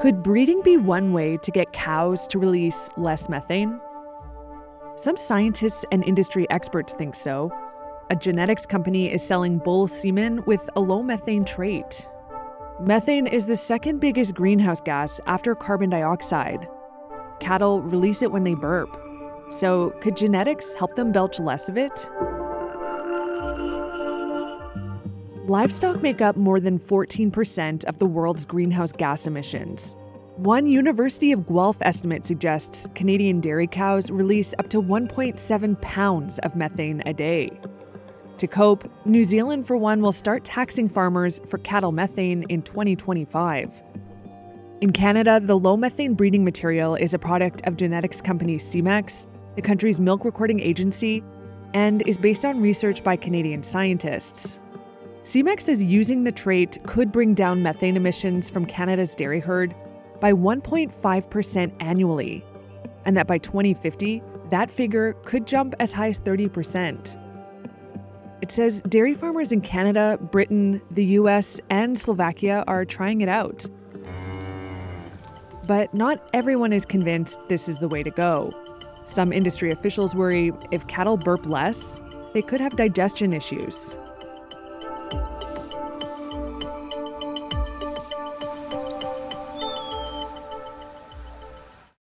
Could breeding be one way to get cows to release less methane? Some scientists and industry experts think so. A genetics company is selling bull semen with a low methane trait. Methane is the second biggest greenhouse gas after carbon dioxide. Cattle release it when they burp. So, could genetics help them belch less of it? Livestock make up more than 14% of the world's greenhouse gas emissions. One University of Guelph estimate suggests Canadian dairy cows release up to 1.7 pounds of methane a day. To cope, New Zealand, for one, will start taxing farmers for cattle methane in 2025. In Canada, the low methane breeding material is a product of genetics company Semex, the country's milk recording agency, and is based on research by Canadian scientists. Semex says using the trait could bring down methane emissions from Canada's dairy herd by 1.5% annually, and that by 2050, that figure could jump as high as 30%. It says dairy farmers in Canada, Britain, the US, and Slovakia are trying it out. But not everyone is convinced this is the way to go. Some industry officials worry if cattle burp less, they could have digestion issues.